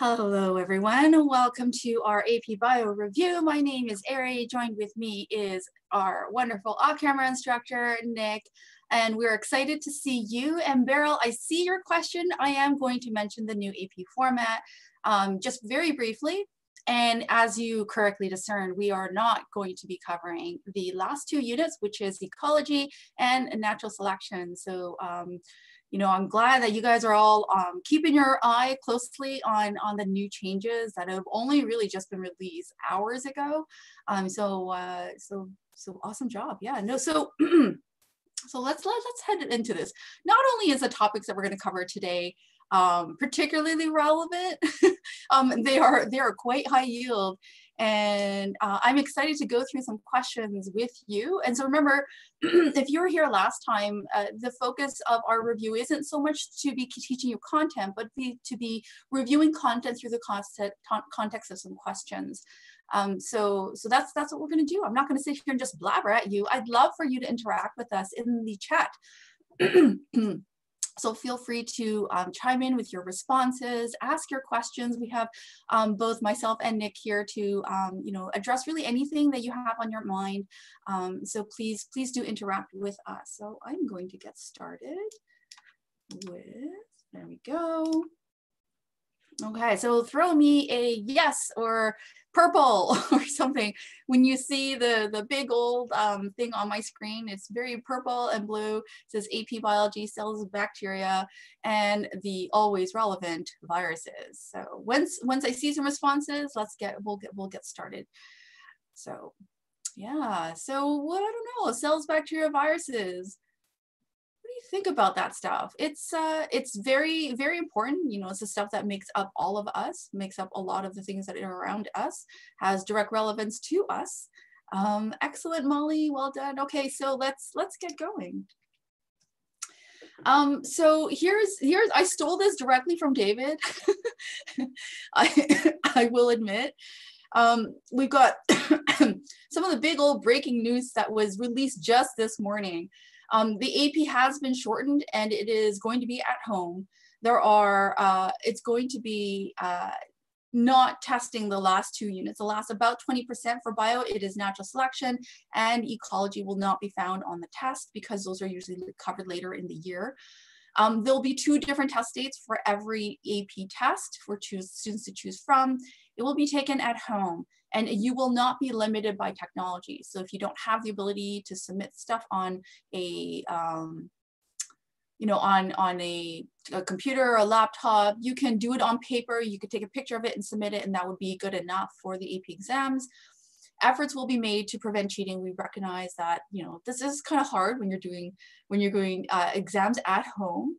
Hello, everyone. Welcome to our AP Bio review. My name is Aeri. Joined with me is our wonderful off-camera instructor, Nick, and we're excited to see you. And Beryl, I see your question. I am going to mention the new AP format um, just very briefly. And as you correctly discern, we are not going to be covering the last two units, which is ecology and natural selection. So um, you know, I'm glad that you guys are all um, keeping your eye closely on, on the new changes that have only really just been released hours ago. Um, so, uh, so, so awesome job. Yeah, no, so, so let's, let, let's head into this. Not only is the topics that we're gonna cover today um, particularly relevant, um, they are, they are quite high yield and uh, I'm excited to go through some questions with you. And so remember, if you were here last time, uh, the focus of our review isn't so much to be teaching you content, but be, to be reviewing content through the concept, context of some questions. Um, so, so that's that's what we're going to do. I'm not going to sit here and just blabber at you. I'd love for you to interact with us in the chat. So feel free to um, chime in with your responses, ask your questions. We have um, both myself and Nick here to, um, you know, address really anything that you have on your mind. Um, so please, please do interact with us. So I'm going to get started with, there we go. Okay, so throw me a yes or purple or something. When you see the, the big old um, thing on my screen, it's very purple and blue. It says AP Biology, cells, bacteria, and the always relevant viruses. So once, once I see some responses, let's get, we'll get, we'll get started. So yeah, so what, I don't know, cells, bacteria, viruses think about that stuff. It's uh, it's very, very important. You know, it's the stuff that makes up all of us, makes up a lot of the things that are around us, has direct relevance to us. Um, excellent, Molly. Well done. Okay, so let's let's get going. Um, so here's here's I stole this directly from David. I I will admit. Um, we've got some of the big old breaking news that was released just this morning. Um, the AP has been shortened and it is going to be at home. There are, uh, it's going to be uh, not testing the last two units. The last about 20% for bio, it is natural selection and ecology will not be found on the test because those are usually covered later in the year. Um, there'll be two different test dates for every AP test for choose, students to choose from. It will be taken at home and you will not be limited by technology. So if you don't have the ability to submit stuff on a, um, you know, on, on a, a, computer or a laptop, you can do it on paper, you could take a picture of it and submit it and that would be good enough for the AP exams. Efforts will be made to prevent cheating. We recognize that, you know, this is kind of hard when you're doing, when you're doing uh, exams at home.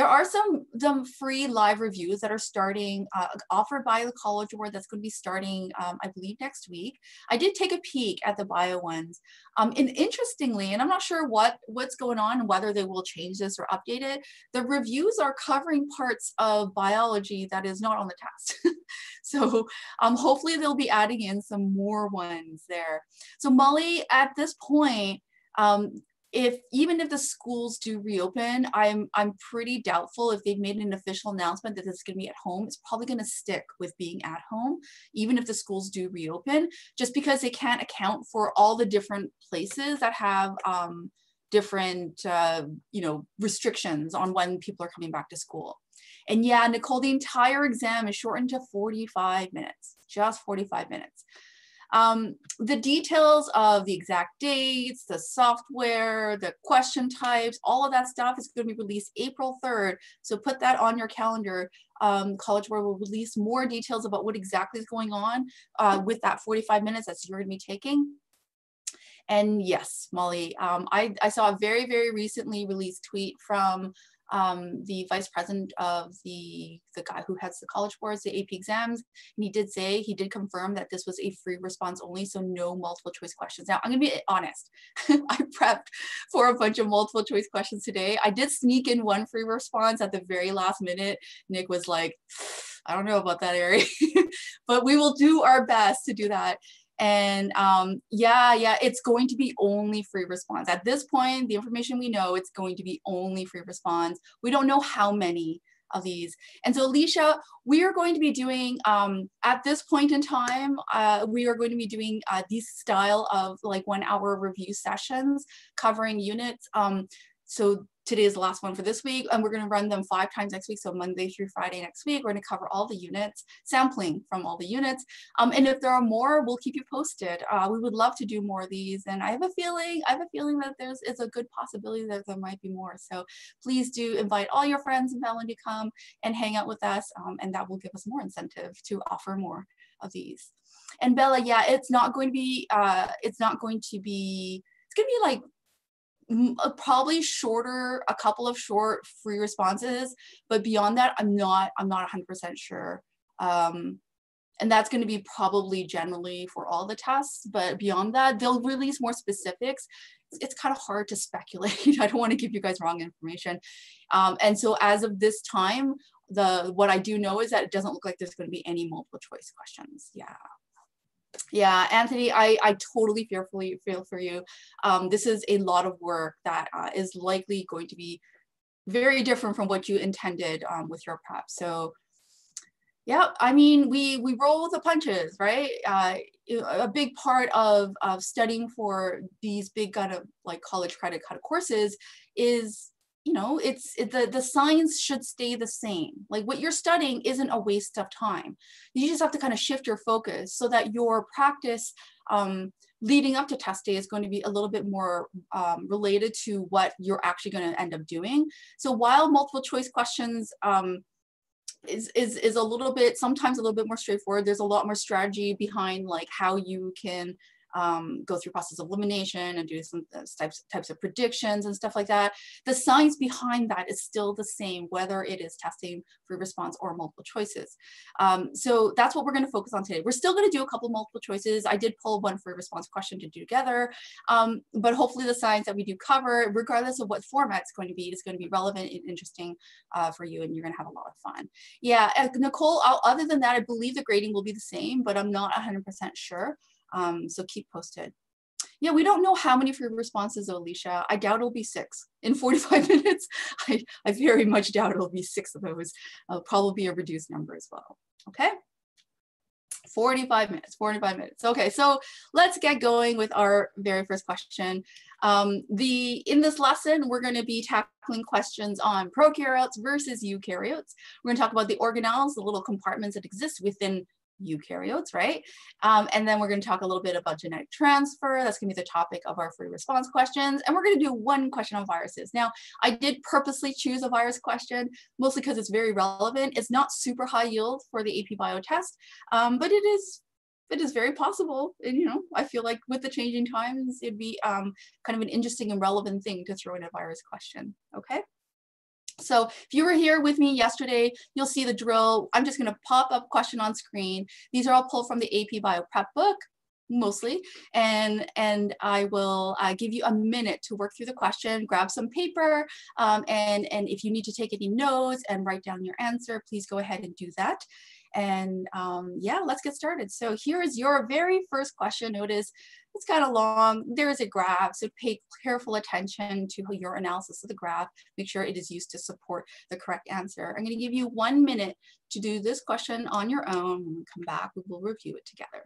There are some, some free live reviews that are starting, uh, offered by the College Board that's going to be starting, um, I believe, next week. I did take a peek at the bio ones. Um, and interestingly, and I'm not sure what, what's going on and whether they will change this or update it, the reviews are covering parts of biology that is not on the test. so um, hopefully they'll be adding in some more ones there. So Molly, at this point, um, if even if the schools do reopen, I'm I'm pretty doubtful if they've made an official announcement that it's going to be at home. It's probably going to stick with being at home, even if the schools do reopen, just because they can't account for all the different places that have um, different uh, you know restrictions on when people are coming back to school. And yeah, Nicole, the entire exam is shortened to 45 minutes, just 45 minutes. Um, the details of the exact dates, the software, the question types, all of that stuff is going to be released April 3rd. So put that on your calendar. Um, College Board will release more details about what exactly is going on uh, with that 45 minutes that you're going to be taking. And yes, Molly, um, I, I saw a very, very recently released tweet from um, the vice president of the, the guy who heads the college boards, the AP exams, and he did say, he did confirm that this was a free response only, so no multiple choice questions. Now, I'm gonna be honest, I prepped for a bunch of multiple choice questions today. I did sneak in one free response at the very last minute. Nick was like, I don't know about that, Aeri, but we will do our best to do that. And um, yeah, yeah, it's going to be only free response. At this point, the information we know, it's going to be only free response. We don't know how many of these. And so Alicia, we are going to be doing, um, at this point in time, uh, we are going to be doing uh, these style of like one hour review sessions covering units. Um, so today is the last one for this week and we're going to run them five times next week. So monday through friday next week we're going to cover all the units sampling from all the units. Um, and if there are more we'll keep you posted. Uh, we would love to do more of these and i have a feeling i have a feeling that there's is a good possibility that there might be more. So please do invite all your friends and family to come and hang out with us um, and that will give us more incentive to offer more of these. And bella yeah it's not going to be uh, it's not going to be it's going to be like probably shorter, a couple of short free responses, but beyond that, I'm not, I'm not 100% sure. Um, and that's going to be probably generally for all the tests, but beyond that, they'll release more specifics. It's, kind of hard to speculate. I don't want to give you guys wrong information. Um, and so as of this time, the what I do know is that it doesn't look like there's going to be any multiple choice questions. Yeah. Yeah, Anthony, I, I totally fearfully. Feel for you. Um, this is a lot of work that uh, is likely going to be very different from what you intended um, with your prep. So, yeah, I mean, we we roll the punches, right? Uh, a big part of of studying for these big kind of like college credit kind of courses is you know it's it, the the science should stay the same. Like what you're studying isn't a waste of time. You just have to kind of shift your focus so that your practice um, leading up to test day is going to be a little bit more um, related to what you're actually going to end up doing. So while multiple choice questions um, is, is is a little bit sometimes a little bit more straightforward there's a lot more strategy behind like how you can um, go through process of elimination and do some uh, types, types of predictions and stuff like that. The science behind that is still the same, whether it is testing free response or multiple choices. Um, so that's what we're gonna focus on today. We're still gonna do a couple multiple choices. I did pull one free response question to do together, um, but hopefully the science that we do cover, regardless of what format it's going to be, is gonna be relevant and interesting uh, for you and you're gonna have a lot of fun. Yeah, Nicole, I'll, other than that, I believe the grading will be the same, but I'm not 100% sure. Um, so keep posted. Yeah, we don't know how many free responses, Alicia. I doubt it'll be six in 45 minutes. I, I very much doubt it'll be six of those. It'll probably a reduced number as well. Okay. 45 minutes, 45 minutes. Okay, so let's get going with our very first question. Um, the In this lesson, we're gonna be tackling questions on prokaryotes versus eukaryotes. We're gonna talk about the organelles, the little compartments that exist within eukaryotes, right? Um, and then we're going to talk a little bit about genetic transfer. That's going to be the topic of our free response questions. And we're going to do one question on viruses. Now, I did purposely choose a virus question, mostly because it's very relevant. It's not super high yield for the AP Bio test, um, but it is it is very possible. And, you know, I feel like with the changing times, it'd be um, kind of an interesting and relevant thing to throw in a virus question. Okay. So if you were here with me yesterday, you'll see the drill. I'm just gonna pop up question on screen. These are all pulled from the AP Bio Prep book, mostly, and, and I will uh, give you a minute to work through the question, grab some paper, um, and, and if you need to take any notes and write down your answer, please go ahead and do that. And um, yeah, let's get started. So here is your very first question. Notice it's kind of long. There is a graph, so pay careful attention to your analysis of the graph. Make sure it is used to support the correct answer. I'm going to give you one minute to do this question on your own. When we come back, we will review it together.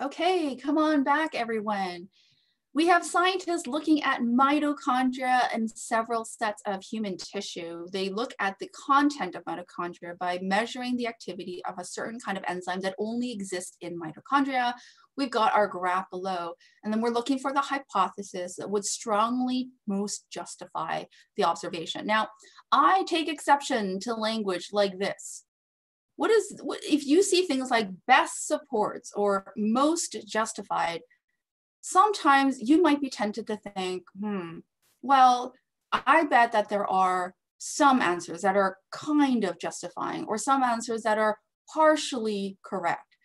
Okay, come on back, everyone. We have scientists looking at mitochondria and several sets of human tissue. They look at the content of mitochondria by measuring the activity of a certain kind of enzyme that only exists in mitochondria. We've got our graph below, and then we're looking for the hypothesis that would strongly most justify the observation. Now, I take exception to language like this. What is, if you see things like best supports or most justified, sometimes you might be tempted to think, hmm, well, I bet that there are some answers that are kind of justifying or some answers that are partially correct.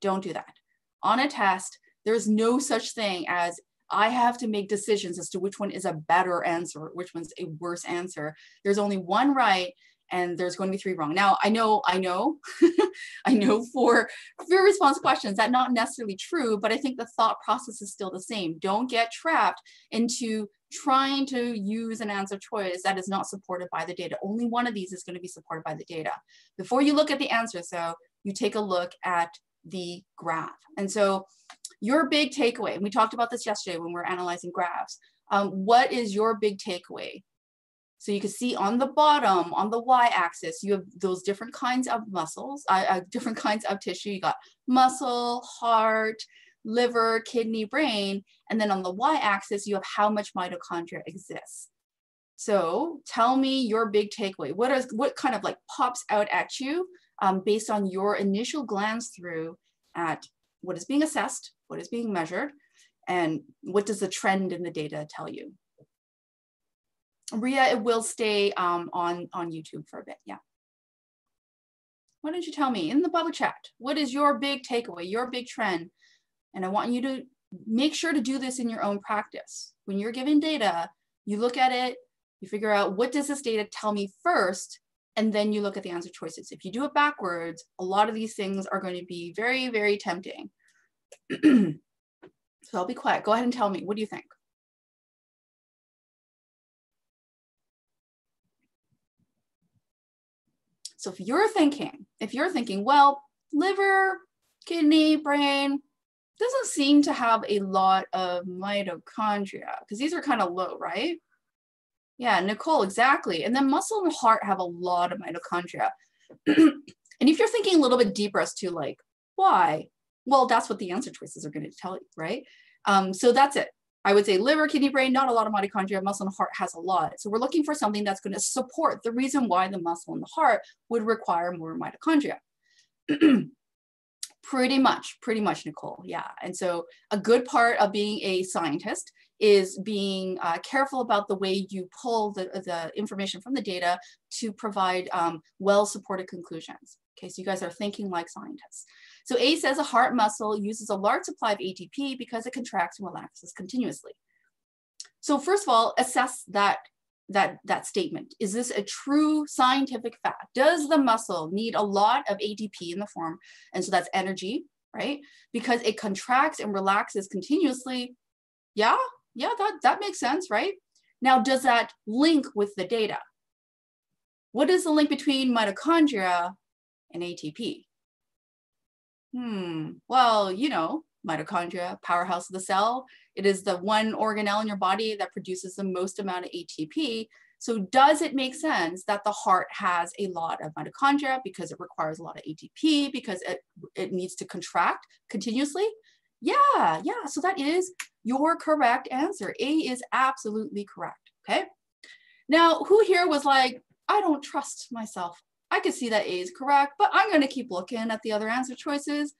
Don't do that. On a test, there's no such thing as I have to make decisions as to which one is a better answer, which one's a worse answer. There's only one right and there's going to be three wrong. Now, I know, I know, I know for fear response questions that not necessarily true, but I think the thought process is still the same. Don't get trapped into trying to use an answer choice that is not supported by the data. Only one of these is going to be supported by the data. Before you look at the answers though, you take a look at the graph. And so your big takeaway, and we talked about this yesterday when we were analyzing graphs, um, what is your big takeaway so you can see on the bottom, on the y-axis, you have those different kinds of muscles, uh, uh, different kinds of tissue. You got muscle, heart, liver, kidney, brain. And then on the y-axis, you have how much mitochondria exists. So tell me your big takeaway. What is what kind of like pops out at you um, based on your initial glance through at what is being assessed, what is being measured, and what does the trend in the data tell you? Ria, it will stay um, on, on YouTube for a bit, yeah. Why don't you tell me in the public chat, what is your big takeaway, your big trend? And I want you to make sure to do this in your own practice. When you're given data, you look at it, you figure out what does this data tell me first, and then you look at the answer choices. If you do it backwards, a lot of these things are going to be very, very tempting. so I'll be quiet. Go ahead and tell me, what do you think? So if you're thinking, if you're thinking, well, liver, kidney, brain, doesn't seem to have a lot of mitochondria because these are kind of low, right? Yeah, Nicole, exactly. And then muscle and heart have a lot of mitochondria. and if you're thinking a little bit deeper as to like, why? Well, that's what the answer choices are going to tell you, right? Um, so that's it. I would say liver, kidney, brain, not a lot of mitochondria, muscle and heart has a lot. So we're looking for something that's going to support the reason why the muscle and the heart would require more mitochondria. pretty much, pretty much, Nicole. Yeah. And so a good part of being a scientist is being uh, careful about the way you pull the, the information from the data to provide um, well-supported conclusions. Okay, so you guys are thinking like scientists. So A says a heart muscle uses a large supply of ATP because it contracts and relaxes continuously. So first of all, assess that, that, that statement. Is this a true scientific fact? Does the muscle need a lot of ATP in the form? And so that's energy, right? Because it contracts and relaxes continuously. Yeah, yeah, that, that makes sense, right? Now, does that link with the data? What is the link between mitochondria and ATP? Hmm, well, you know, mitochondria, powerhouse of the cell. It is the one organelle in your body that produces the most amount of ATP. So does it make sense that the heart has a lot of mitochondria because it requires a lot of ATP because it, it needs to contract continuously? Yeah, yeah, so that is your correct answer. A is absolutely correct, okay? Now, who here was like, I don't trust myself. I could see that A is correct, but I'm gonna keep looking at the other answer choices.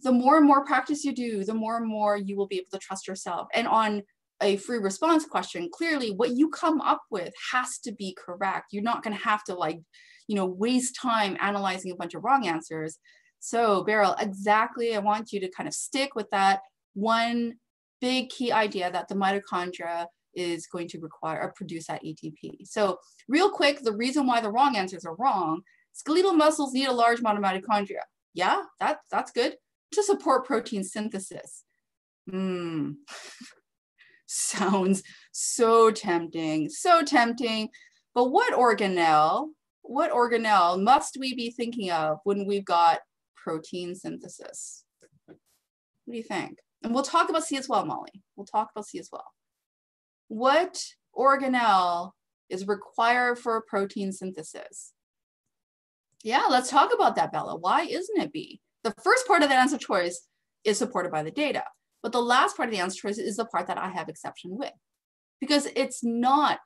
The more and more practice you do, the more and more you will be able to trust yourself. And on a free response question, clearly what you come up with has to be correct. You're not gonna have to like, you know, waste time analyzing a bunch of wrong answers. So Beryl, exactly, I want you to kind of stick with that one big key idea that the mitochondria is going to require or produce that ATP. So real quick, the reason why the wrong answers are wrong, skeletal muscles need a large amount of mitochondria. Yeah, that, that's good. To support protein synthesis. Hmm. Sounds so tempting, so tempting. But what organelle, what organelle must we be thinking of when we've got protein synthesis? What do you think? And we'll talk about C as well, Molly. We'll talk about C as well. What organelle is required for protein synthesis? Yeah, let's talk about that, Bella. Why isn't it B? The first part of the answer choice is supported by the data, but the last part of the answer choice is the part that I have exception with, because it's not,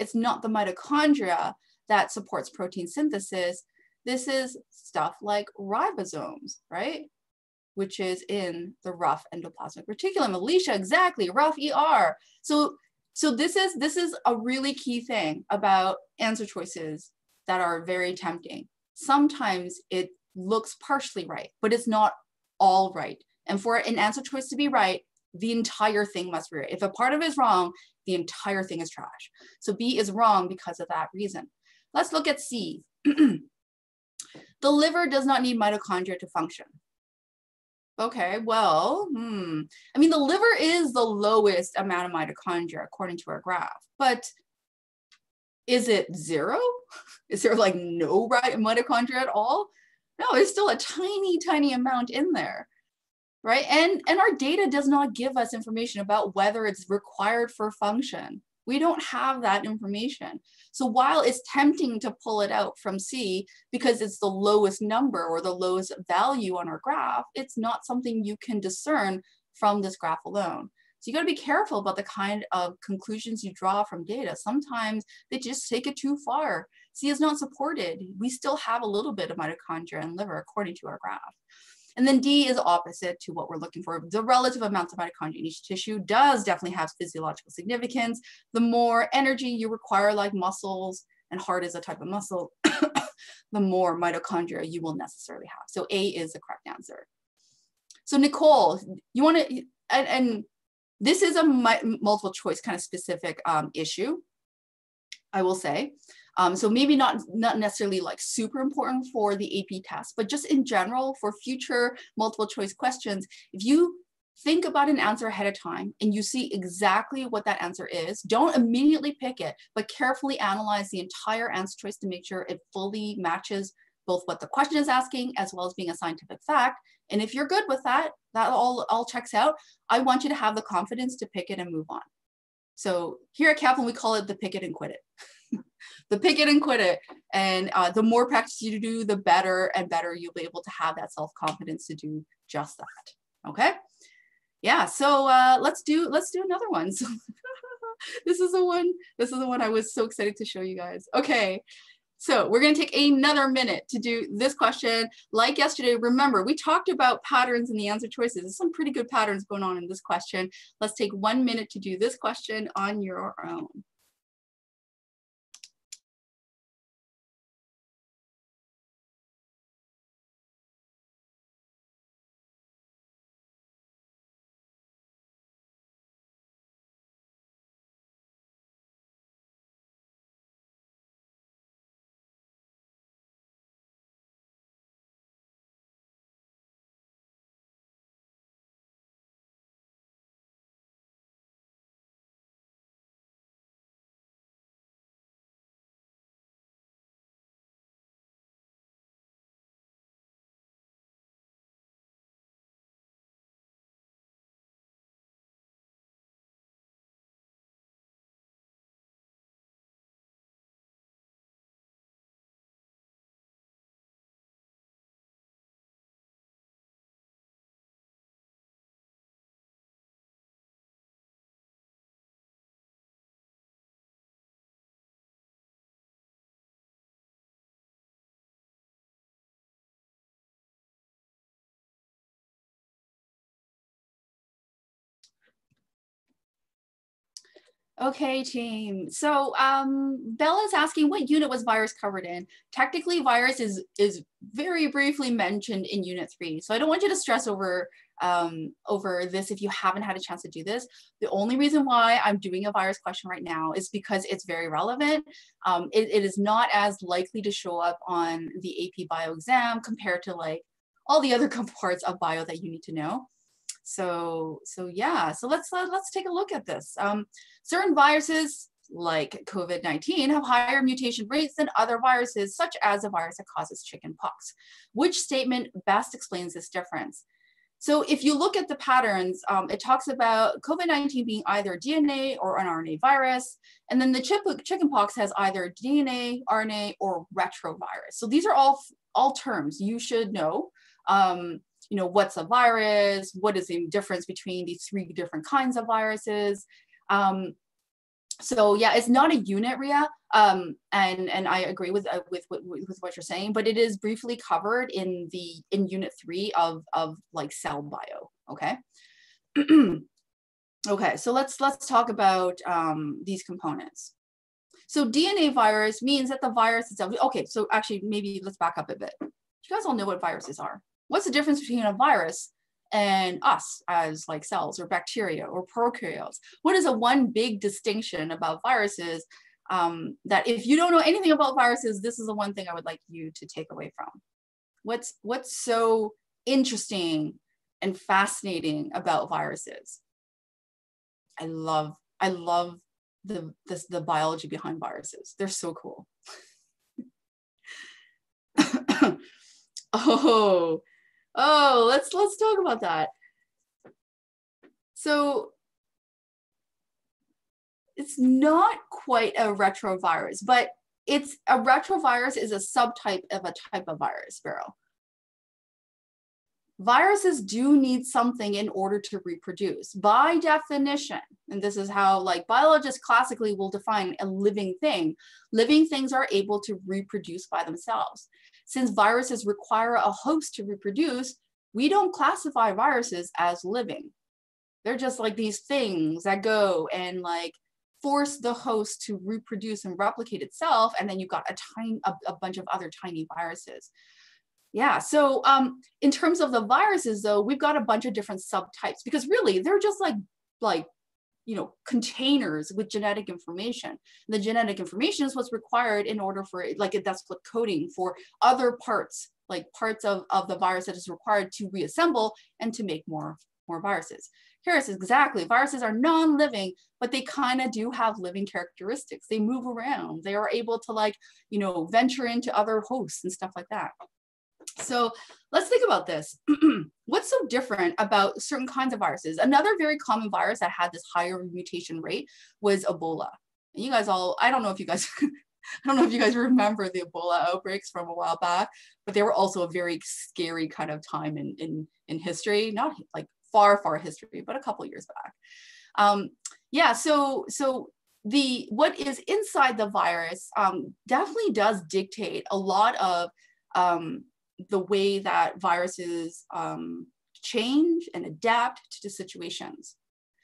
it's not the mitochondria that supports protein synthesis. This is stuff like ribosomes, right? Which is in the rough endoplasmic reticulum. Alicia, exactly, rough ER. So, so this is this is a really key thing about answer choices that are very tempting. Sometimes it looks partially right, but it's not all right. And for an answer choice to be right, the entire thing must be right. If a part of it is wrong, the entire thing is trash. So B is wrong because of that reason. Let's look at C. the liver does not need mitochondria to function. Okay, well, hmm. I mean, the liver is the lowest amount of mitochondria according to our graph, but is it zero? Is there like no mitochondria at all? No, there's still a tiny, tiny amount in there, right? And, and our data does not give us information about whether it's required for function. We don't have that information. So while it's tempting to pull it out from C because it's the lowest number or the lowest value on our graph, it's not something you can discern from this graph alone. So you got to be careful about the kind of conclusions you draw from data. Sometimes they just take it too far. C is not supported. We still have a little bit of mitochondria and liver according to our graph. And then D is opposite to what we're looking for. The relative amounts of mitochondria in each tissue does definitely have physiological significance. The more energy you require, like muscles, and heart is a type of muscle, the more mitochondria you will necessarily have. So A is the correct answer. So Nicole, you want to, and, and this is a multiple choice kind of specific um, issue, I will say. Um, so maybe not, not necessarily like super important for the AP test, but just in general for future multiple choice questions, if you think about an answer ahead of time and you see exactly what that answer is, don't immediately pick it, but carefully analyze the entire answer choice to make sure it fully matches both what the question is asking as well as being a scientific fact. And if you're good with that, that all, all checks out, I want you to have the confidence to pick it and move on. So here at Kaplan, we call it the pick it and quit it. the pick it and quit it. And uh, the more practice you do, the better and better you'll be able to have that self-confidence to do just that. Okay. Yeah, so uh, let's do let's do another one. So this is the one, this is the one I was so excited to show you guys. Okay, so we're going to take another minute to do this question. Like yesterday, remember, we talked about patterns in the answer choices. There's some pretty good patterns going on in this question. Let's take one minute to do this question on your own. Okay, team. So um, Bella's asking what unit was virus covered in? Technically, virus is is very briefly mentioned in unit three. So I don't want you to stress over um, over this if you haven't had a chance to do this. The only reason why I'm doing a virus question right now is because it's very relevant. Um, it, it is not as likely to show up on the AP bio exam compared to like all the other parts of bio that you need to know. So, so yeah, so let's, uh, let's take a look at this. Um, certain viruses like COVID-19 have higher mutation rates than other viruses, such as a virus that causes chicken pox. Which statement best explains this difference? So if you look at the patterns, um, it talks about COVID-19 being either DNA or an RNA virus. And then the chickenpox has either DNA, RNA, or retrovirus. So these are all, all terms you should know. Um, you know, what's a virus? What is the difference between these three different kinds of viruses? Um, so yeah, it's not a unit, Ria, um, and and I agree with, uh, with, with with what you're saying, but it is briefly covered in the in unit three of of like cell bio. Okay. okay, so let's let's talk about um, these components. So DNA virus means that the virus itself. Okay, so actually maybe let's back up a bit. You guys all know what viruses are. What's the difference between a virus and us as like cells or bacteria or prokaryotes. What is a one big distinction about viruses um, that if you don't know anything about viruses, this is the one thing I would like you to take away from. What's, what's so interesting and fascinating about viruses? I love, I love the, the biology behind viruses. They're so cool. oh, Oh, let's let's talk about that. So it's not quite a retrovirus, but it's a retrovirus is a subtype of a type of virus, Beryl. Viruses do need something in order to reproduce by definition. And this is how like biologists classically will define a living thing. Living things are able to reproduce by themselves. Since viruses require a host to reproduce, we don't classify viruses as living. They're just like these things that go and like force the host to reproduce and replicate itself. And then you've got a tiny, a, a bunch of other tiny viruses. Yeah, so um, in terms of the viruses though, we've got a bunch of different subtypes because really they're just like, like you know, containers with genetic information. the genetic information is what's required in order for it, like that's what coding for other parts, like parts of, of the virus that is required to reassemble and to make more, more viruses. Here is exactly, viruses are non-living, but they kind of do have living characteristics. They move around. They are able to like, you know, venture into other hosts and stuff like that. So let's think about this. What's so different about certain kinds of viruses? Another very common virus that had this higher mutation rate was Ebola. And you guys all, I don't know if you guys, I don't know if you guys remember the Ebola outbreaks from a while back, but they were also a very scary kind of time in, in, in history, not like far, far history, but a couple years back. Um, yeah, so, so the, what is inside the virus um, definitely does dictate a lot of um, the way that viruses um, change and adapt to the situations.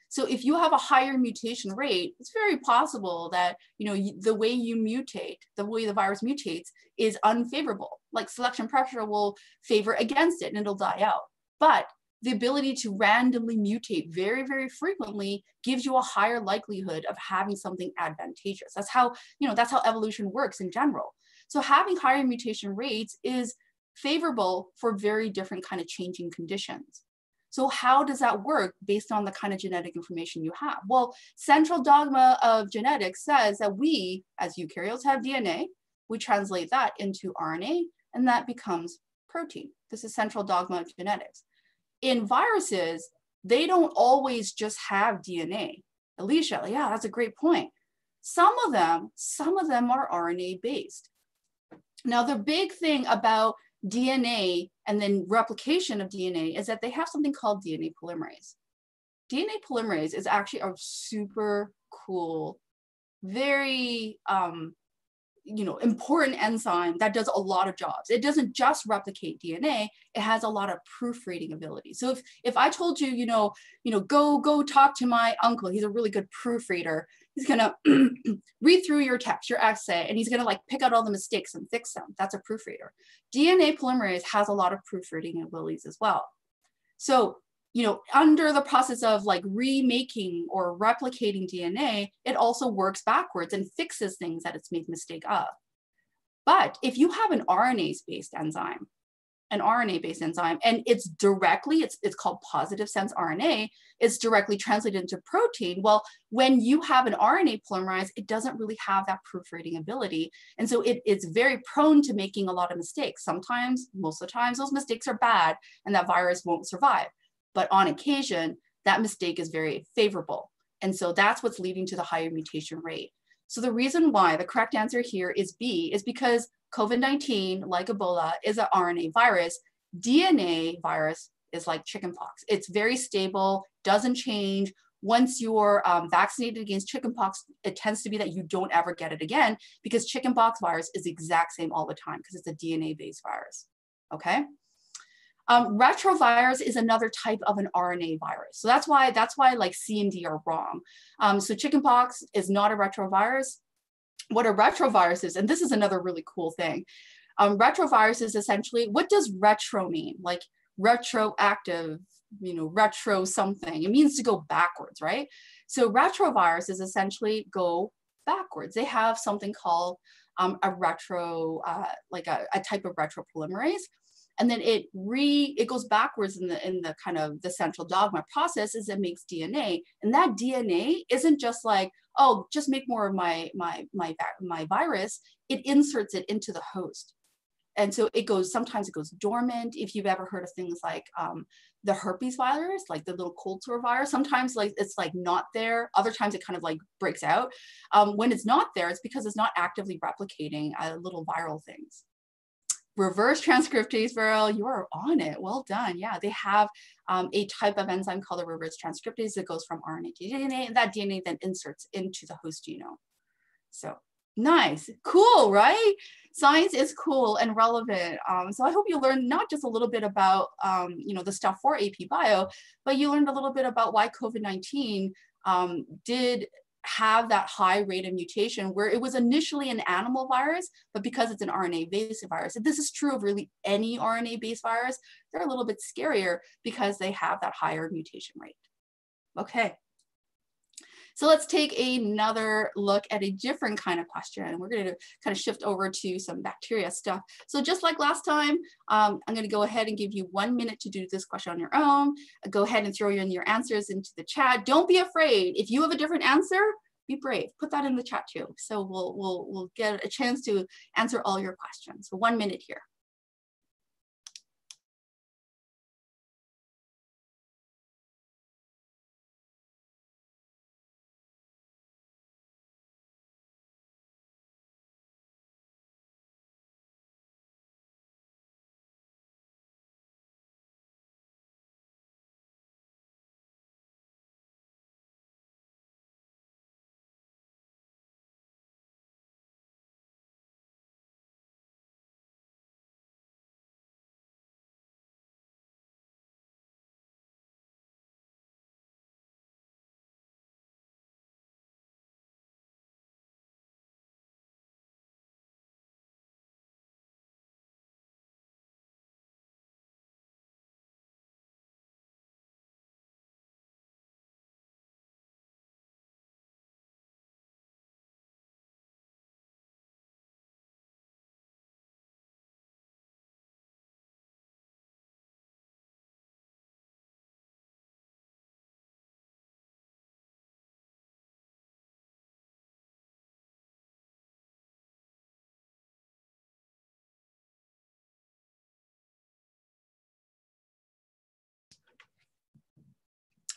So if you have a higher mutation rate, it's very possible that you know the way you mutate, the way the virus mutates is unfavorable. Like selection pressure will favor against it and it'll die out. But the ability to randomly mutate very, very frequently gives you a higher likelihood of having something advantageous. That's how, you know, that's how evolution works in general. So having higher mutation rates is favorable for very different kind of changing conditions. So how does that work based on the kind of genetic information you have? Well, central dogma of genetics says that we, as eukaryotes, have DNA. We translate that into RNA, and that becomes protein. This is central dogma of genetics. In viruses, they don't always just have DNA. Alicia, yeah, that's a great point. Some of them, some of them are RNA based. Now, the big thing about DNA and then replication of DNA is that they have something called DNA polymerase. DNA polymerase is actually a super cool, very um, you know important enzyme that does a lot of jobs it doesn't just replicate dna it has a lot of proofreading ability so if if i told you you know you know go go talk to my uncle he's a really good proofreader he's gonna read through your text, your essay, and he's gonna like pick out all the mistakes and fix them. That's a proofreader. DNA polymerase has a lot of proofreading abilities as well. So, you know, under the process of like remaking or replicating DNA, it also works backwards and fixes things that it's made mistake of. But if you have an RNase-based enzyme, an RNA-based enzyme, and it's directly, it's, it's called positive sense RNA, it's directly translated into protein. Well, when you have an RNA polymerase, it doesn't really have that proofreading ability. And so it, it's very prone to making a lot of mistakes. Sometimes, most of the times, those mistakes are bad and that virus won't survive. But on occasion, that mistake is very favorable. And so that's what's leading to the higher mutation rate. So the reason why the correct answer here is B is because COVID-19, like Ebola, is an RNA virus. DNA virus is like chickenpox. It's very stable, doesn't change. Once you're um, vaccinated against chickenpox, it tends to be that you don't ever get it again because chickenpox virus is the exact same all the time because it's a DNA-based virus, okay? Um, retrovirus is another type of an RNA virus. So that's why that's why like C and D are wrong. Um, so chickenpox is not a retrovirus. What a retrovirus is, and this is another really cool thing. Um, retrovirus is essentially, what does retro mean? Like retroactive, you know, retro something. It means to go backwards, right? So retroviruses essentially go backwards. They have something called um, a retro, uh, like a, a type of retro polymerase and then it re it goes backwards in the in the kind of the central dogma process is it makes dna and that dna isn't just like oh just make more of my my my my virus. It inserts it into the host. And so it goes sometimes it goes dormant. If you've ever heard of things like um, the herpes virus like the little cold sore virus sometimes like it's like not there. Other times it kind of like breaks out. Um, when it's not there it's because it's not actively replicating uh, little viral things reverse transcriptase, Beryl, you are on it. Well done. Yeah, they have um, a type of enzyme called the reverse transcriptase that goes from RNA to DNA, and that DNA then inserts into the host genome. So nice, cool, right? Science is cool and relevant. Um, so I hope you learned not just a little bit about, um, you know, the stuff for AP Bio, but you learned a little bit about why COVID-19 um, did have that high rate of mutation where it was initially an animal virus, but because it's an RNA-based virus, this is true of really any RNA-based virus, they're a little bit scarier because they have that higher mutation rate. Okay. So let's take another look at a different kind of question. We're going to kind of shift over to some bacteria stuff. So just like last time, um, I'm going to go ahead and give you one minute to do this question on your own. Go ahead and throw in your answers into the chat. Don't be afraid. If you have a different answer, be brave. Put that in the chat too. So we'll, we'll, we'll get a chance to answer all your questions. So one minute here.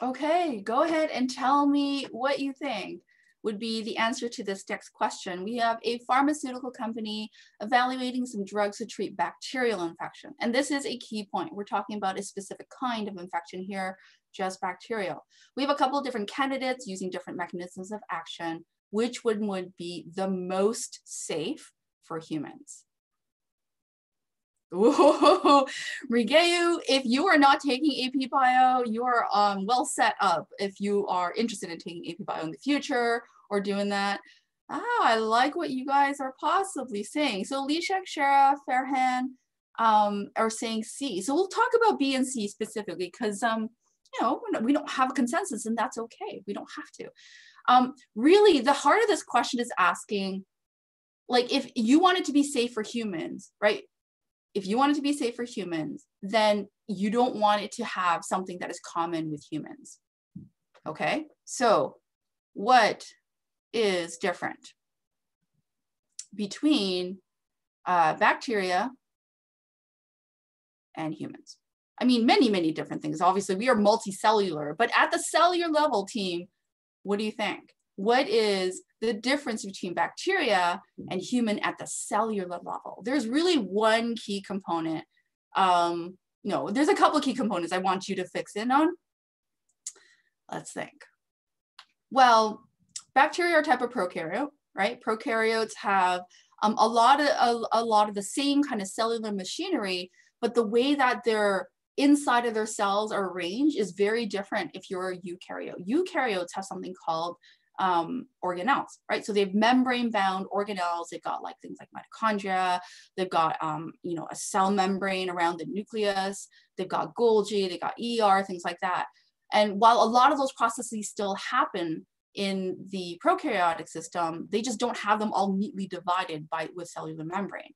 Okay, go ahead and tell me what you think would be the answer to this next question. We have a pharmaceutical company evaluating some drugs to treat bacterial infection. And this is a key point. We're talking about a specific kind of infection here, just bacterial. We have a couple of different candidates using different mechanisms of action. Which one would be the most safe for humans? Whoa, Rigeu, if you are not taking AP Bio, you are um, well set up if you are interested in taking AP Bio in the future or doing that. Ah, I like what you guys are possibly saying. So Lishak, Shara, Farhan um, are saying C. So we'll talk about B and C specifically because, um, you know, we don't have a consensus and that's okay. We don't have to. Um, really, the heart of this question is asking, like, if you want it to be safe for humans, right? If you want it to be safe for humans, then you don't want it to have something that is common with humans. Okay, so what is different between uh, bacteria and humans? I mean, many, many different things. Obviously, we are multicellular, but at the cellular level, team, what do you think? What is the difference between bacteria and human at the cellular level? There's really one key component. Um, no, there's a couple of key components I want you to fix in on. Let's think. Well, bacteria are type of prokaryote, right? Prokaryotes have um, a lot of a, a lot of the same kind of cellular machinery, but the way that they're inside of their cells are arranged is very different if you're a eukaryote. Eukaryotes have something called um, organelles, right? So they have membrane bound organelles. They've got like things like mitochondria. They've got, um, you know, a cell membrane around the nucleus. They've got Golgi, they've got ER, things like that. And while a lot of those processes still happen in the prokaryotic system, they just don't have them all neatly divided by with cellular membrane.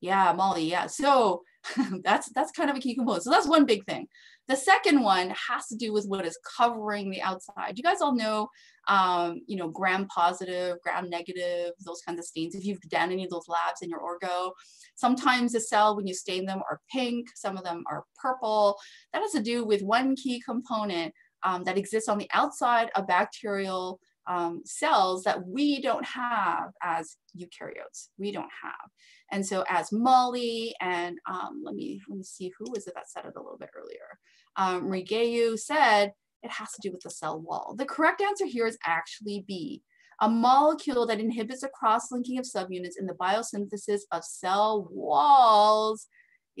Yeah, Molly, yeah. So that's that's kind of a key component. So that's one big thing. The second one has to do with what is covering the outside. You guys all know, um, you know, gram positive, gram negative, those kinds of stains. If you've done any of those labs in your orgo, sometimes the cell, when you stain them, are pink, some of them are purple. That has to do with one key component um, that exists on the outside of bacterial um, cells that we don't have as eukaryotes. We don't have. And so as Molly and um, let me let me see who was it that said it a little bit earlier. Um, Rigeyu said it has to do with the cell wall. The correct answer here is actually B. A molecule that inhibits the cross-linking of subunits in the biosynthesis of cell walls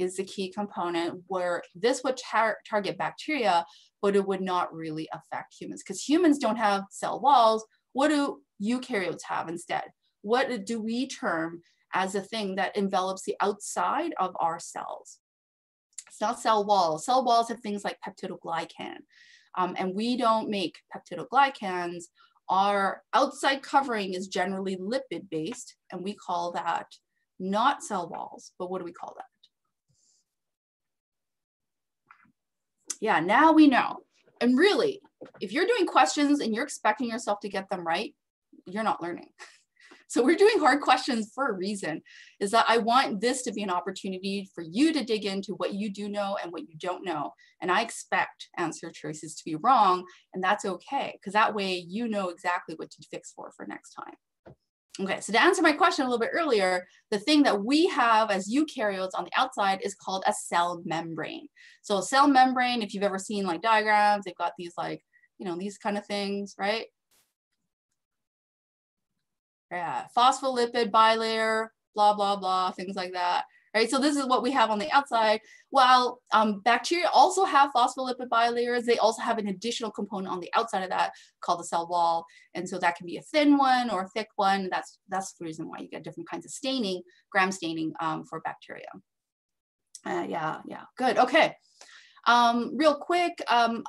is the key component where this would tar target bacteria, but it would not really affect humans because humans don't have cell walls. What do eukaryotes have instead? What do we term as a thing that envelops the outside of our cells? It's not cell walls. Cell walls have things like peptidoglycan. Um, and we don't make peptidoglycans. Our outside covering is generally lipid based, and we call that not cell walls, but what do we call that? Yeah, now we know. And really, if you're doing questions and you're expecting yourself to get them right, you're not learning. So we're doing hard questions for a reason, is that I want this to be an opportunity for you to dig into what you do know and what you don't know. And I expect answer choices to be wrong, and that's okay, because that way you know exactly what to fix for for next time. Okay, so to answer my question a little bit earlier, the thing that we have as eukaryotes on the outside is called a cell membrane. So a cell membrane, if you've ever seen like diagrams, they've got these like, you know, these kind of things, right? Yeah, phospholipid bilayer, blah, blah, blah, things like that right? So this is what we have on the outside. While um, bacteria also have phospholipid bilayers, they also have an additional component on the outside of that called the cell wall. And so that can be a thin one or a thick one. That's, that's the reason why you get different kinds of staining, gram staining um, for bacteria. Uh, yeah, yeah, good, okay. Um, real quick, um,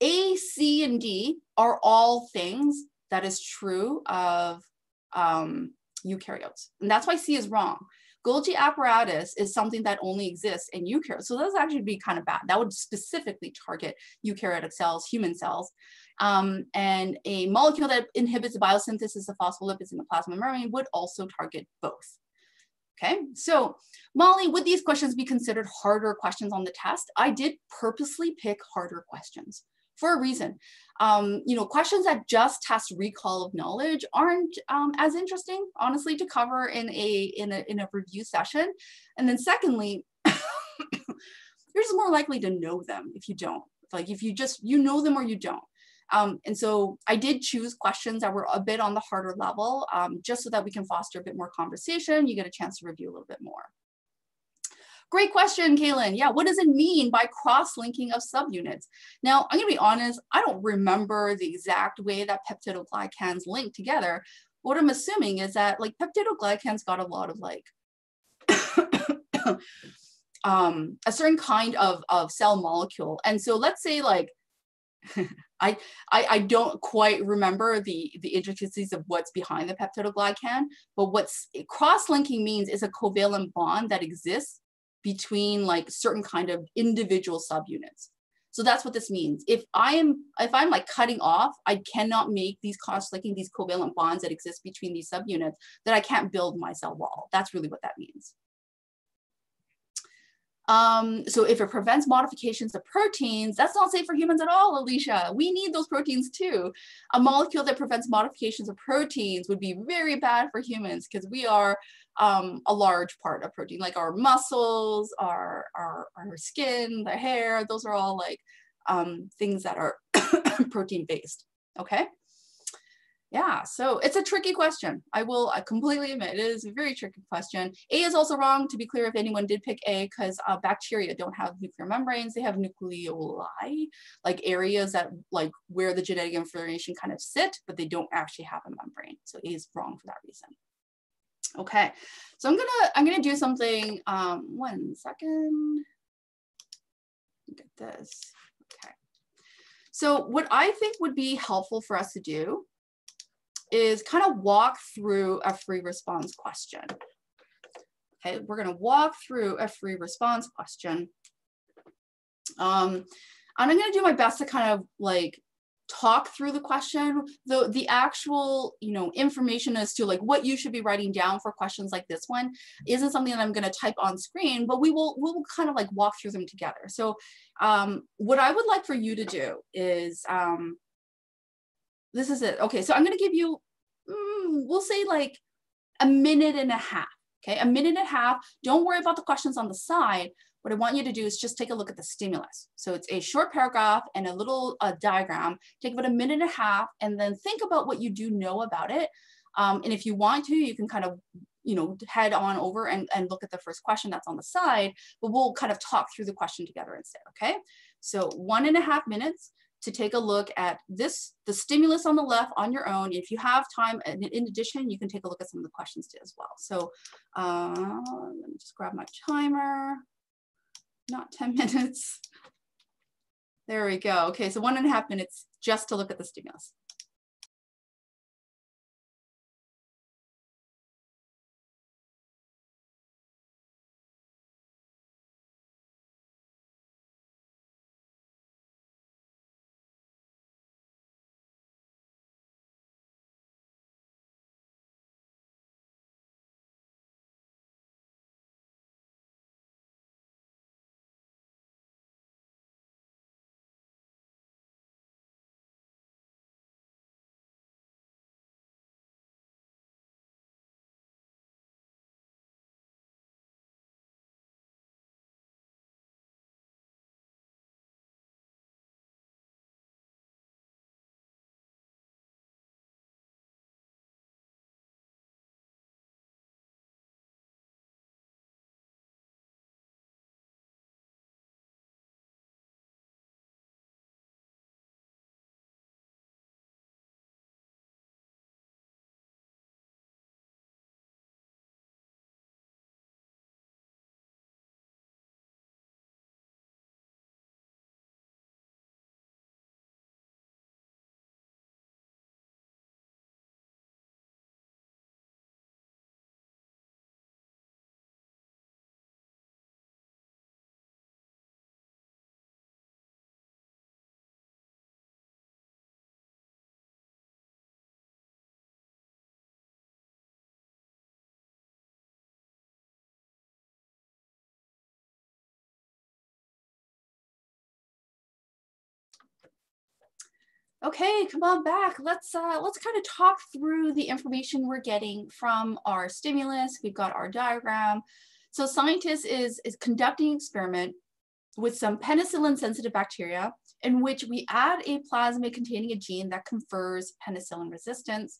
A, C, and D are all things that is true of um, eukaryotes. And that's why C is wrong. Golgi apparatus is something that only exists in eukaryotes. So those actually be kind of bad. That would specifically target eukaryotic cells, human cells. Um, and a molecule that inhibits the biosynthesis of phospholipids in the plasma membrane would also target both. Okay, so Molly, would these questions be considered harder questions on the test? I did purposely pick harder questions for a reason. Um, you know, questions that just test recall of knowledge aren't um, as interesting, honestly, to cover in a, in a, in a review session. And then secondly, you're just more likely to know them if you don't. Like if you just, you know them or you don't. Um, and so I did choose questions that were a bit on the harder level, um, just so that we can foster a bit more conversation. You get a chance to review a little bit more. Great question, Kaylin. Yeah, what does it mean by cross-linking of subunits? Now, I'm gonna be honest, I don't remember the exact way that peptidoglycans link together. What I'm assuming is that like peptidoglycans got a lot of like um, a certain kind of, of cell molecule. And so let's say like, I, I, I don't quite remember the, the intricacies of what's behind the peptidoglycan, but what's cross-linking means is a covalent bond that exists between like certain kind of individual subunits. So that's what this means. If I am, if I'm like cutting off, I cannot make these cross-linking, these covalent bonds that exist between these subunits, that I can't build my cell wall. That's really what that means. Um, so if it prevents modifications of proteins, that's not safe for humans at all, Alicia. We need those proteins too. A molecule that prevents modifications of proteins would be very bad for humans because we are um, a large part of protein, like our muscles, our, our, our skin, the hair, those are all like um, things that are protein based, okay? Yeah, so it's a tricky question. I will I completely admit it is a very tricky question. A is also wrong, to be clear, if anyone did pick A, because uh, bacteria don't have nuclear membranes, they have nucleoli, like areas that like where the genetic information kind of sit, but they don't actually have a membrane. So A is wrong for that reason. Okay, so I'm gonna I'm gonna do something. Um, one second. At this. Okay. So what I think would be helpful for us to do is kind of walk through a free response question. Okay, we're gonna walk through a free response question. Um, and I'm gonna do my best to kind of like talk through the question the the actual you know information as to like what you should be writing down for questions like this one isn't something that i'm going to type on screen but we will we'll kind of like walk through them together so um, what i would like for you to do is um, this is it. Okay, so I'm gonna give you, mm, we'll say like a minute and a half. Okay, a minute and a half. Don't worry about the questions on the side. What I want you to do is just take a look at the stimulus. So it's a short paragraph and a little uh, diagram. Take about a minute and a half and then think about what you do know about it. Um, and if you want to, you can kind of you know, head on over and, and look at the first question that's on the side, but we'll kind of talk through the question together instead, okay? So one and a half minutes to take a look at this, the stimulus on the left on your own. If you have time, and in addition, you can take a look at some of the questions as well. So uh, let me just grab my timer, not 10 minutes. There we go. Okay, so one and a half minutes just to look at the stimulus. Okay, come on back. Let's uh, let's kind of talk through the information we're getting from our stimulus. We've got our diagram. So scientists is, is conducting experiment with some penicillin sensitive bacteria in which we add a plasmid containing a gene that confers penicillin resistance.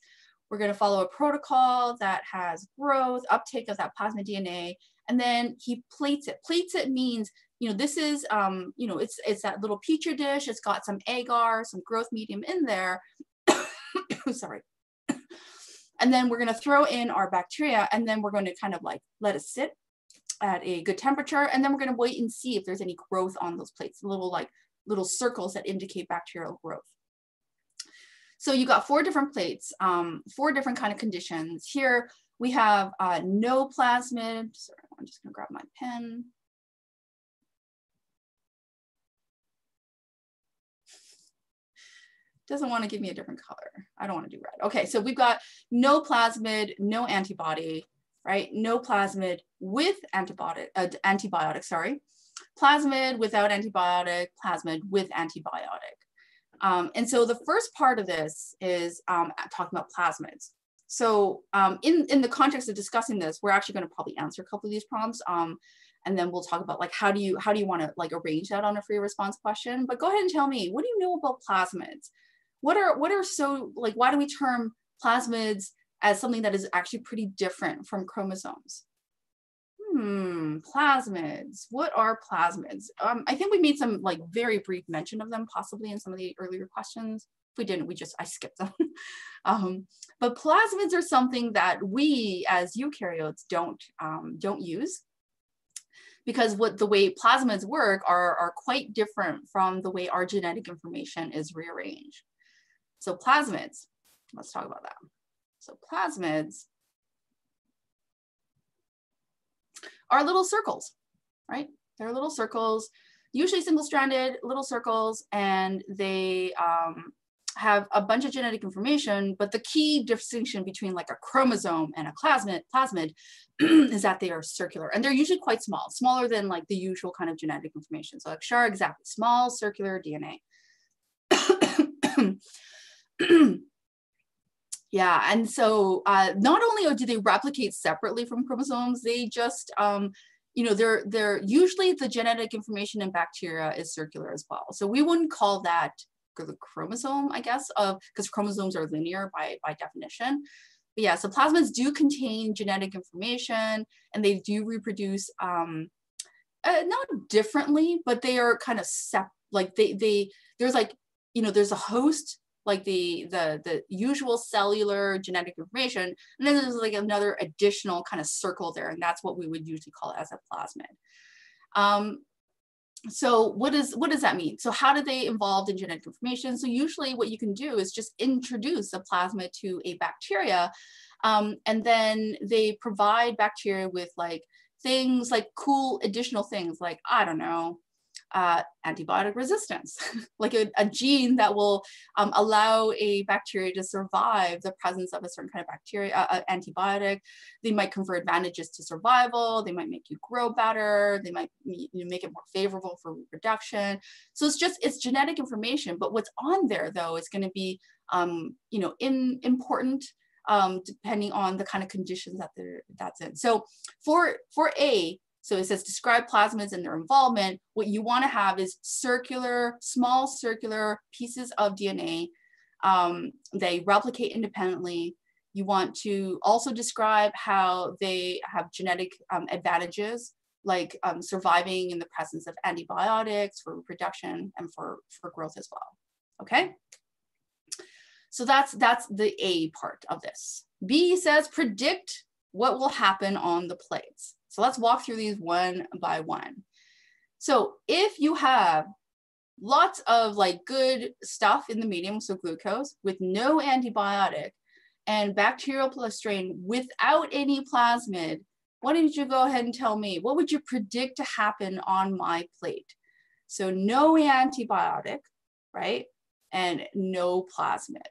We're going to follow a protocol that has growth, uptake of that plasmid DNA, and then he plates it. Plates it means you know, this is, um, you know, it's, it's that little petri dish. It's got some agar, some growth medium in there. Sorry. And then we're going to throw in our bacteria and then we're going to kind of like let it sit at a good temperature. And then we're going to wait and see if there's any growth on those plates, little like little circles that indicate bacterial growth. So you got four different plates, um, four different kind of conditions. Here we have uh, no plasmid. Sorry, I'm just gonna grab my pen. Doesn't want to give me a different color. I don't want to do red. Okay, so we've got no plasmid, no antibody, right? No plasmid with antibiotic, uh, antibiotic, sorry. plasmid without antibiotic, plasmid with antibiotic. Um, and so the first part of this is um, talking about plasmids. So um, in, in the context of discussing this, we're actually gonna probably answer a couple of these prompts. Um, and then we'll talk about like, how do you, how do you wanna like arrange that on a free response question? But go ahead and tell me, what do you know about plasmids? What are, what are so, like, why do we term plasmids as something that is actually pretty different from chromosomes? Hmm, plasmids. What are plasmids? Um, I think we made some like very brief mention of them possibly in some of the earlier questions. If we didn't, we just, I skipped them. um, but plasmids are something that we as eukaryotes don't, um, don't use because what the way plasmids work are, are quite different from the way our genetic information is rearranged. So plasmids, let's talk about that. So plasmids are little circles, right? They're little circles, usually single-stranded little circles, and they um, have a bunch of genetic information, but the key distinction between like a chromosome and a plasmid, plasmid is that they are circular and they're usually quite small, smaller than like the usual kind of genetic information. So like sure, exactly, small circular DNA. yeah, and so uh, not only do they replicate separately from chromosomes, they just um, you know, they're they're usually the genetic information in bacteria is circular as well. So we wouldn't call that the chromosome, I guess, of because chromosomes are linear by, by definition. But yeah, so plasmids do contain genetic information and they do reproduce um, uh, not differently, but they are kind of sep like they they there's like you know there's a host like the the the usual cellular genetic information and then there's like another additional kind of circle there and that's what we would usually call as a plasmid um, so what does what does that mean? So how do they involved in genetic information? So usually what you can do is just introduce a plasmid to a bacteria, um, and then they provide bacteria with like things like cool additional things like I don't know, uh, antibiotic resistance, like a, a, gene that will um, allow a bacteria to survive the presence of a certain kind of bacteria, uh, uh, antibiotic. They might confer advantages to survival. They might make you grow better. They might you know, make it more favorable for reproduction. So it's just, it's genetic information, but what's on there though is gonna be, um, you know, in, important um, depending on the kind of conditions that they're, that's in. So for, for A, so it says describe plasmids and their involvement. What you want to have is circular, small circular pieces of DNA. Um, they replicate independently. You want to also describe how they have genetic um, advantages, like um, surviving in the presence of antibiotics for reproduction and for, for growth as well. Okay. So that's, that's the A part of this. B says predict what will happen on the plates. So let's walk through these one by one. So if you have lots of like good stuff in the medium, so glucose with no antibiotic and bacterial plus strain without any plasmid, why don't you go ahead and tell me, what would you predict to happen on my plate? So no antibiotic, right? And no plasmid.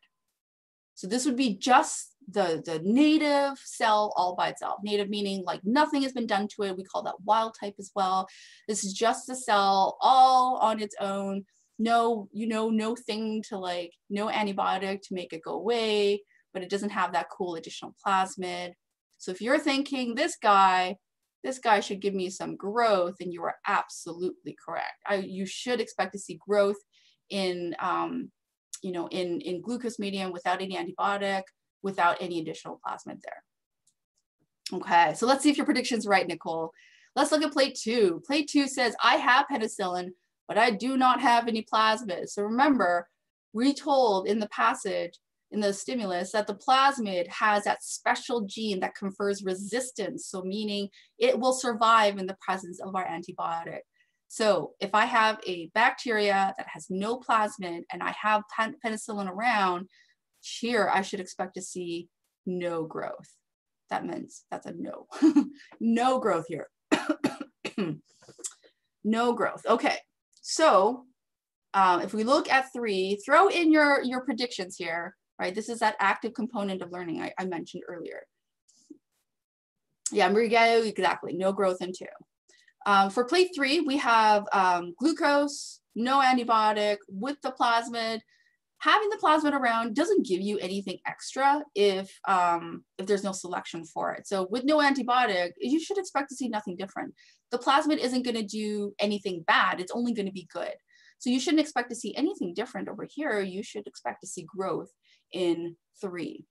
So this would be just the, the native cell all by itself. Native meaning like nothing has been done to it. We call that wild type as well. This is just the cell all on its own. No, you know, no thing to like, no antibiotic to make it go away, but it doesn't have that cool additional plasmid. So if you're thinking this guy, this guy should give me some growth, and you are absolutely correct. I, you should expect to see growth in, um, you know, in, in glucose medium without any antibiotic, without any additional plasmid there. Okay, so let's see if your prediction's right, Nicole. Let's look at plate two. Plate two says, I have penicillin, but I do not have any plasmid. So remember, we told in the passage, in the stimulus, that the plasmid has that special gene that confers resistance. So meaning it will survive in the presence of our antibiotic. So if I have a bacteria that has no plasmid and I have penicillin around, here I should expect to see no growth. That means that's a no. no growth here. no growth. Okay, so um, if we look at three, throw in your, your predictions here, right? This is that active component of learning I, I mentioned earlier. Yeah, Murigayo, exactly, no growth in two. Um, for plate three, we have um, glucose, no antibiotic with the plasmid. Having the plasmid around doesn't give you anything extra if, um, if there's no selection for it. So with no antibiotic, you should expect to see nothing different. The plasmid isn't gonna do anything bad, it's only gonna be good. So you shouldn't expect to see anything different over here. You should expect to see growth in three.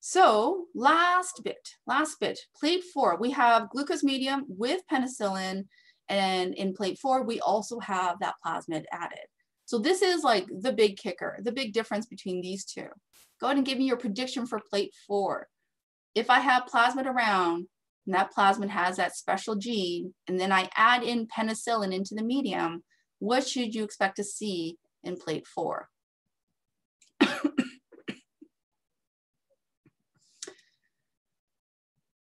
So last bit, last bit, plate four, we have glucose medium with penicillin. And in plate four, we also have that plasmid added. So this is like the big kicker, the big difference between these two. Go ahead and give me your prediction for plate four. If I have plasmid around and that plasmid has that special gene, and then I add in penicillin into the medium, what should you expect to see in plate four?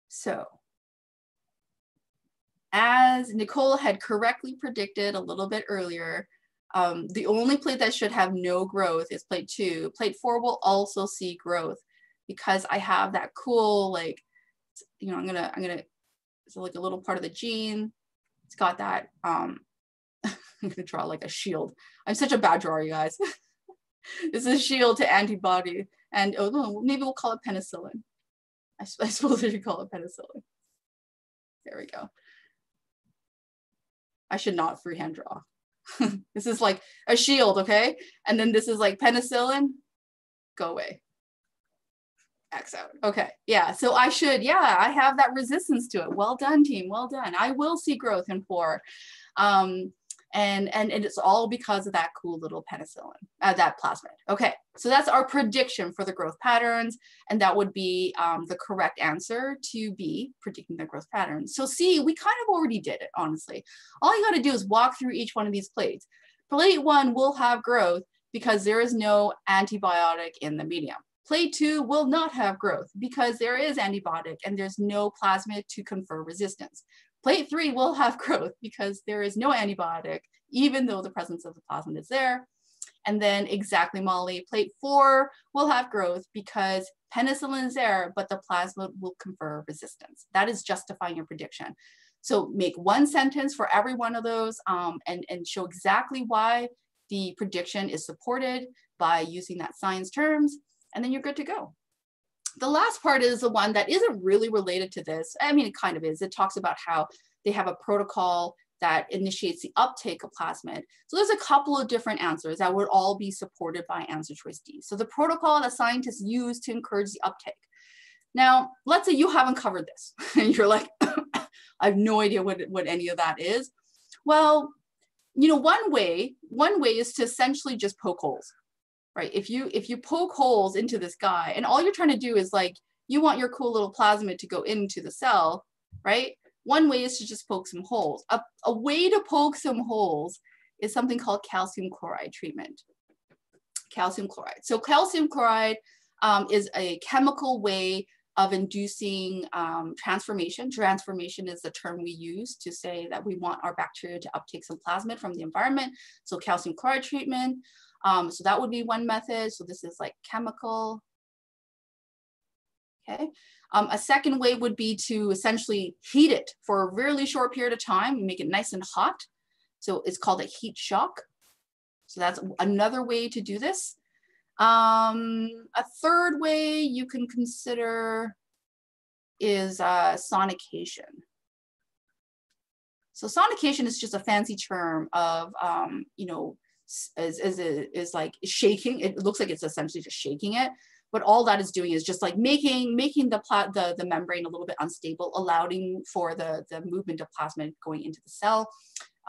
so as Nicole had correctly predicted a little bit earlier, um, the only plate that should have no growth is plate two. Plate four will also see growth because I have that cool, like, you know, I'm gonna, I'm gonna, it's like a little part of the gene. It's got that um, I'm gonna draw like a shield. I'm such a bad drawer, you guys. this is a shield to antibody. And oh maybe we'll call it penicillin. I, I suppose we should call it penicillin. There we go. I should not freehand draw. this is like a shield, okay? And then this is like penicillin, go away. X out. Okay, yeah, so I should, yeah, I have that resistance to it. Well done, team, well done. I will see growth in four. Um, and, and, it's all because of that cool little penicillin, uh, that plasmid. Okay, so that's our prediction for the growth patterns, and that would be um, the correct answer to be predicting the growth patterns. So C, we kind of already did it, honestly. All you gotta do is walk through each one of these plates. Plate one will have growth because there is no antibiotic in the medium. Plate two will not have growth because there is antibiotic and there's no plasmid to confer resistance. Plate three will have growth because there is no antibiotic, even though the presence of the plasmid is there. And then exactly Molly, plate four will have growth because penicillin is there, but the plasmid will confer resistance. That is justifying your prediction. So make one sentence for every one of those um, and, and show exactly why the prediction is supported by using that science terms, and then you're good to go. The last part is the one that isn't really related to this. I mean, it kind of is. It talks about how they have a protocol that initiates the uptake of plasmid. So there's a couple of different answers that would all be supported by answer choice D. So the protocol that scientists use to encourage the uptake. Now, let's say you haven't covered this and you're like, I have no idea what, what any of that is. Well, you know, one way, one way is to essentially just poke holes right? If you if you poke holes into this guy and all you're trying to do is like you want your cool little plasmid to go into the cell, right? One way is to just poke some holes. A, a way to poke some holes is something called calcium chloride treatment. Calcium chloride. So calcium chloride um, is a chemical way of inducing um, transformation. Transformation is the term we use to say that we want our bacteria to uptake some plasmid from the environment. So calcium chloride treatment. Um, so that would be one method. So this is like chemical. Okay. Um, a second way would be to essentially heat it for a really short period of time, make it nice and hot. So it's called a heat shock. So that's another way to do this. Um, a third way you can consider is uh, sonication. So sonication is just a fancy term of, um, you know, is, is, is like shaking. It looks like it's essentially just shaking it. But all that is doing is just like making making the plat the, the membrane a little bit unstable, allowing for the, the movement of plasma going into the cell.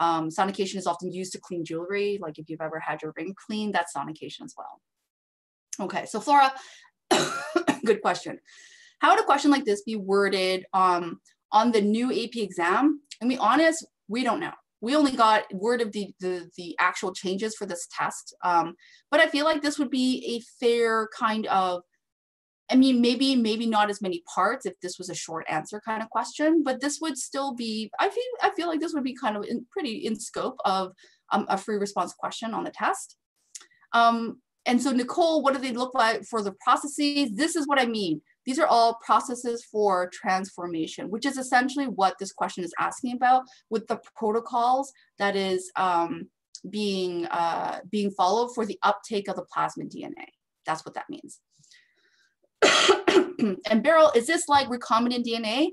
Um, sonication is often used to clean jewelry. Like if you've ever had your ring cleaned, that's sonication as well. Okay, so Flora, good question. How would a question like this be worded um, on the new AP exam? And be honest, we don't know we only got word of the, the, the actual changes for this test. Um, but I feel like this would be a fair kind of, I mean, maybe, maybe not as many parts if this was a short answer kind of question, but this would still be, I feel, I feel like this would be kind of in, pretty in scope of um, a free response question on the test. Um, and so Nicole, what do they look like for the processes? This is what I mean. These are all processes for transformation, which is essentially what this question is asking about with the protocols that is um, being, uh, being followed for the uptake of the plasmid DNA. That's what that means. and Beryl, is this like recombinant DNA?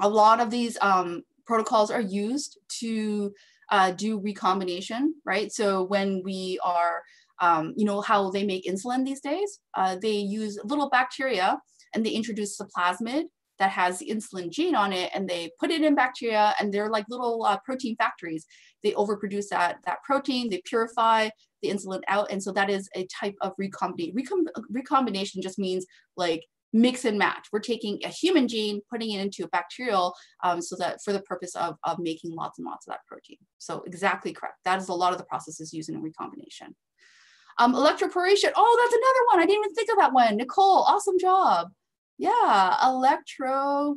A lot of these um, protocols are used to uh, do recombination, right? So when we are, um, you know, how they make insulin these days, uh, they use little bacteria and they introduce the plasmid that has the insulin gene on it and they put it in bacteria and they're like little uh, protein factories. They overproduce that, that protein, they purify the insulin out. And so that is a type of recombination. Recom recombination just means like mix and match. We're taking a human gene, putting it into a bacterial um, so that for the purpose of, of making lots and lots of that protein. So exactly correct. That is a lot of the processes used in recombination. Um, electroporation. Oh, that's another one. I didn't even think of that one. Nicole, awesome job. Yeah, electroporation.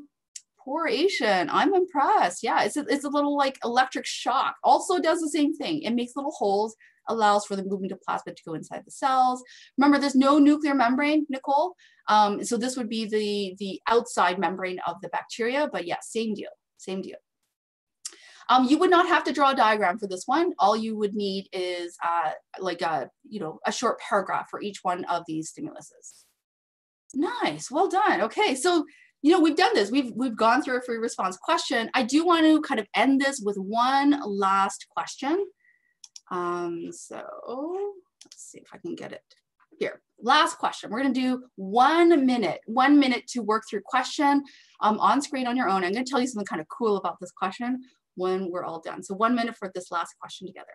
I'm impressed. Yeah, it's a, it's a little like electric shock. Also does the same thing. It makes little holes allows for the movement of plasma to go inside the cells. Remember, there's no nuclear membrane, Nicole. Um, so this would be the, the outside membrane of the bacteria, but yeah, same deal, same deal. Um, you would not have to draw a diagram for this one. All you would need is uh, like a, you know, a short paragraph for each one of these stimuluses. Nice, well done. Okay, so you know we've done this. We've we've gone through a free response question. I do want to kind of end this with one last question. Um, so let's see if I can get it here. Last question. We're going to do one minute, one minute to work through question um, on screen on your own. I'm going to tell you something kind of cool about this question when we're all done. So one minute for this last question together.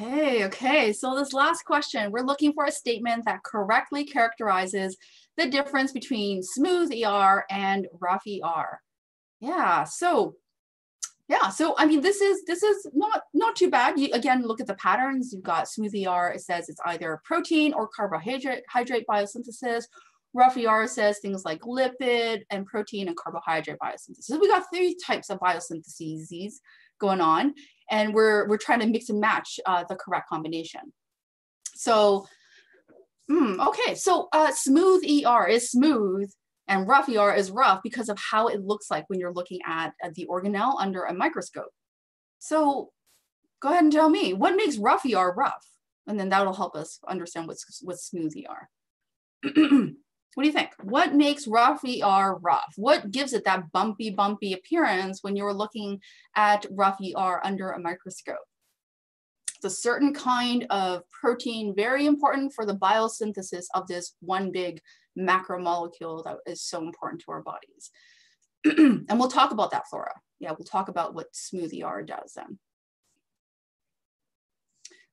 Hey, okay, so this last question, we're looking for a statement that correctly characterizes the difference between smooth ER and rough ER. Yeah, so yeah, so I mean, this is this is not not too bad. You again look at the patterns. You've got smooth ER. It says it's either protein or carbohydrate hydrate biosynthesis. Rough ER says things like lipid and protein and carbohydrate biosynthesis. We got three types of biosyntheses going on and we're, we're trying to mix and match uh, the correct combination. So, mm, okay, so uh, smooth ER is smooth and rough ER is rough because of how it looks like when you're looking at, at the organelle under a microscope. So go ahead and tell me, what makes rough ER rough? And then that'll help us understand what's, what's smooth ER. What do you think? What makes rough ER rough? What gives it that bumpy, bumpy appearance when you're looking at rough ER under a microscope? It's a certain kind of protein, very important for the biosynthesis of this one big macromolecule that is so important to our bodies. and we'll talk about that flora. Yeah, we'll talk about what smooth ER does then.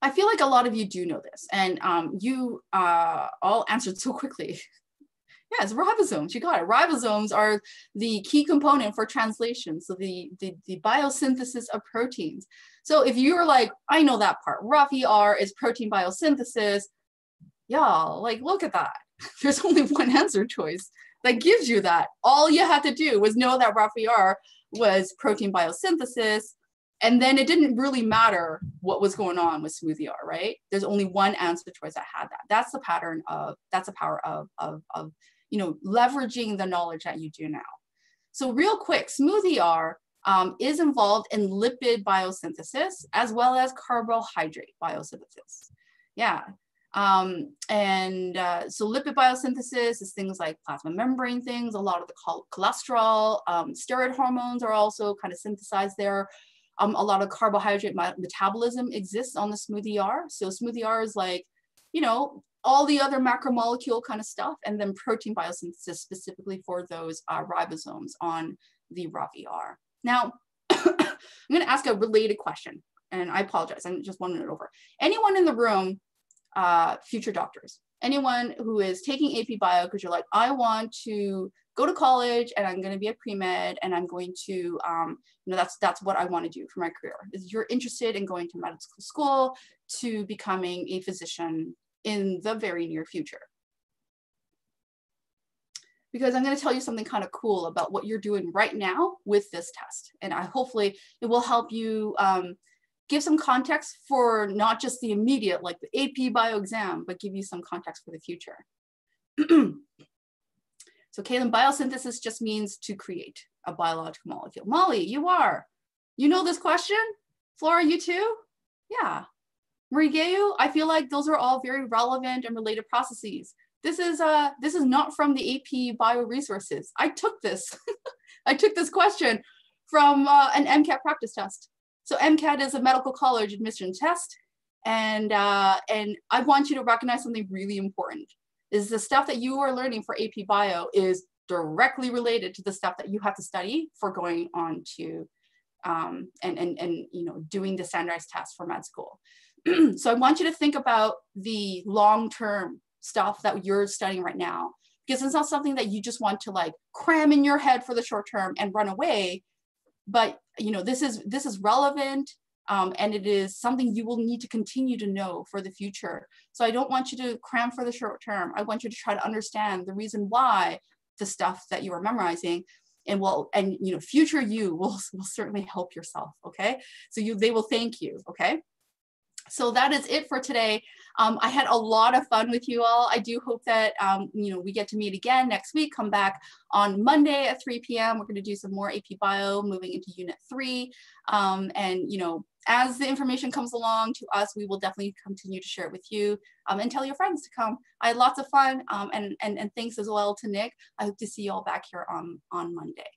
I feel like a lot of you do know this, and um, you uh, all answered so quickly. It's ribosomes. You got it. Ribosomes are the key component for translation. So the, the, the biosynthesis of proteins. So if you're like, I know that part, rough ER is protein biosynthesis. Y'all, like, look at that. There's only one answer choice that gives you that. All you had to do was know that rough ER was protein biosynthesis. and then it didn't really matter what was going on with smoothie r right there's only one answer choice that had that that's the pattern of that's the power of of, of you know leveraging the knowledge that you do now. So real quick smoothie r um, is involved in lipid biosynthesis as well as carbohydrate biosynthesis. Yeah um, and uh, so lipid biosynthesis is things like plasma membrane things a lot of the cholesterol um, steroid hormones are also kind of synthesized there. Um, a lot of carbohydrate metabolism exists on the smoothie R. So smoothie R is like, you know, all the other macromolecule kind of stuff, and then protein biosynthesis specifically for those uh, ribosomes on the RAVIR. Now, I'm going to ask a related question, and I apologize. I'm just one minute over. Anyone in the room, uh, future doctors, anyone who is taking AP Bio because you're like, I want to go to college and I'm going to be a pre-med and I'm going to, um, you know, that's, that's what I want to do for my career. Is you're interested in going to medical school to becoming a physician in the very near future. Because I'm going to tell you something kind of cool about what you're doing right now with this test. And I hopefully it will help you um, give some context for not just the immediate, like the AP bio exam, but give you some context for the future. So Kaylin, biosynthesis just means to create a biological molecule. Molly, you are. You know this question? Flora, you too? Yeah. Marie I feel like those are all very relevant and related processes. This is uh this is not from the AP Bioresources. I took this. I took this question from uh, an MCAT practice test. So MCAT is a medical college admission test, and uh, and I want you to recognize something really important is the stuff that you are learning for AP Bio is directly related to the stuff that you have to study for going on to um, and, and, and you know doing the standardized test for med school. so I want you to think about the long-term stuff that you're studying right now because it's not something that you just want to like cram in your head for the short term and run away but you know this is this is relevant um, and it is something you will need to continue to know for the future. So I don't want you to cram for the short term. I want you to try to understand the reason why the stuff that you are memorizing and will and you know future you will, will certainly help yourself okay so you they will thank you okay so that is it for today. Um, I had a lot of fun with you all. I do hope that um, you know we get to meet again next week. Come back on Monday at 3 p.m. We're going to do some more AP Bio, moving into Unit 3. Um, and you know, as the information comes along to us, we will definitely continue to share it with you um, and tell your friends to come. I had lots of fun um, and, and, and thanks as well to Nick. I hope to see you all back here on, on Monday.